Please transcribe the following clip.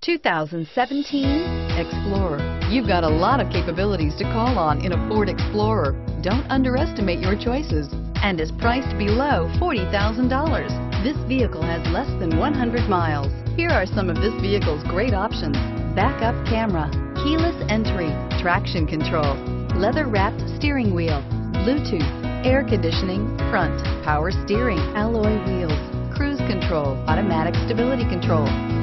2017 Explorer. You've got a lot of capabilities to call on in a Ford Explorer. Don't underestimate your choices and is priced below $40,000. This vehicle has less than 100 miles. Here are some of this vehicle's great options. Backup camera, keyless entry, traction control, leather-wrapped steering wheel, Bluetooth, air conditioning, front, power steering, alloy wheels, cruise control, automatic stability control.